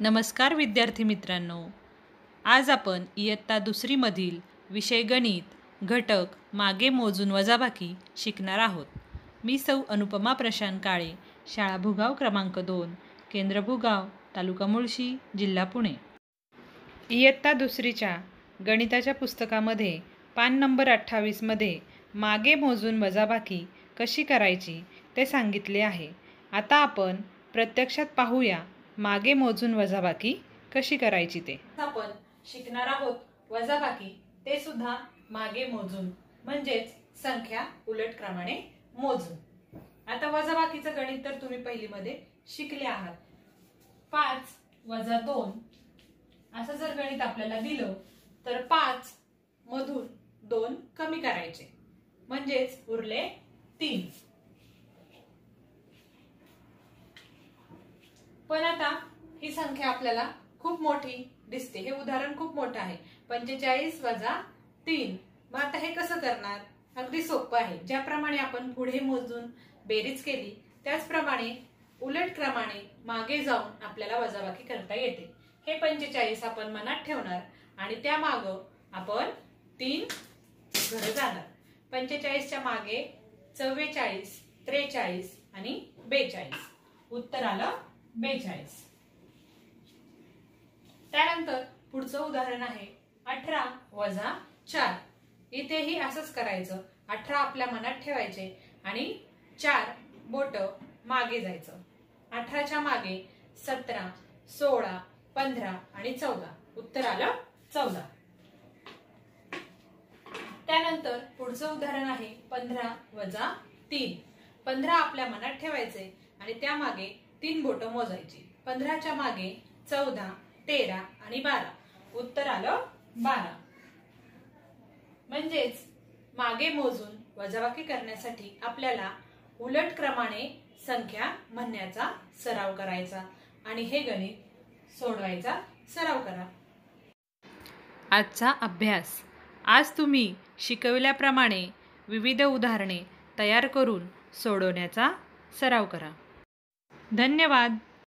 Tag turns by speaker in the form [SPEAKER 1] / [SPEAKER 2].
[SPEAKER 1] नमस्कार विद्यार्थी मित्रांनो. आज आपण इयत्ता दुसरीमधील विषय गणित घटक मागे मोजून वजाबाकी शिकणार आहोत. मी सौ अनुपमा प्रशांत काळे शाळा भुगाव क्रमांक दोन केंद्र भुगाव तालुका मुळशी जिल्हा पुणे. इयत्ता दुसरीच्या गणिताच्या पुस्तकामध्ये पान नंबर अठ्ठावीसमध्ये मागे मोजून वजाबाकी कशी करायची ते सांगितले आहे. आता आपण प्रत्यक्षात पाहूया मागे मोजून वजाबाकी कशी करायची ते? आपण शिकणार आहोत वजाबाकी ते सुद्धा मागे मोजून म्हणजेच संख्या उलट क्रमाने मोजून. आता वजाबाकीचं गणित तर तुम्ही पहिलीमध्ये शिकले आहात. पाच वजा दोन असं जर गणित आपल्याला दिलं तर पाच मधून दोन कमी करायचे. म्हणजेच उरले तीन. पण आता ही संख्या आपल्याला खूप मोठी दिसते. हे उदाहरण खूप मोठं आहे. पंचेचाळीस वजा तीन. मग आता हे कसं करणार? अगदी सोपं आहे. ज्याप्रमाणे आपण पुढे मोजून बेरीज केली त्याचप्रमाणे उलट क्रमाने मागे जाऊन आपल्याला वजाबाकी करता येते. हे पंचेचाळीस आपण मनात ठेवणार आणि त्या माग आपण तीन घरं जाणार. पंचेचाळीसच्या मागे चव्वेचाळीस त्रेचाळीस आणि बेचाळीस. उत्तर आलं? बेचाळीस. त्यानंतर पुढचं उदाहरण आहे अठरा वजा चार. इथेही असंच करायचं. अठरा आपल्या मनात ठेवायचे आणि चार बोट मागे जायचं. अठराच्या मागे सतरा सोळा पंधरा आणि चौदा. उत्तर आलं चौदा. त्यानंतर पुढचं उदाहरण आहे पंधरा वजा तीन. पंधरा आपल्या मनात ठेवायचे आणि त्यामागे तीन बोट मोजायची. पंधराच्या मागे चौदा तेरा आणि बारा. उत्तर आलं बारा. म्हणजेच मागे मोजून वजाबाकी करण्यासाठी आपल्याला उलट क्रमाने संख्या म्हणण्याचा सराव करायचा आणि हे गणित सोडवायचा सराव करा. आजचा अभ्यास. आज तुम्ही शिकवल्याप्रमाणे विविध उदाहरणे तयार करून सोडवण्याचा सराव करा. धन्यवाद.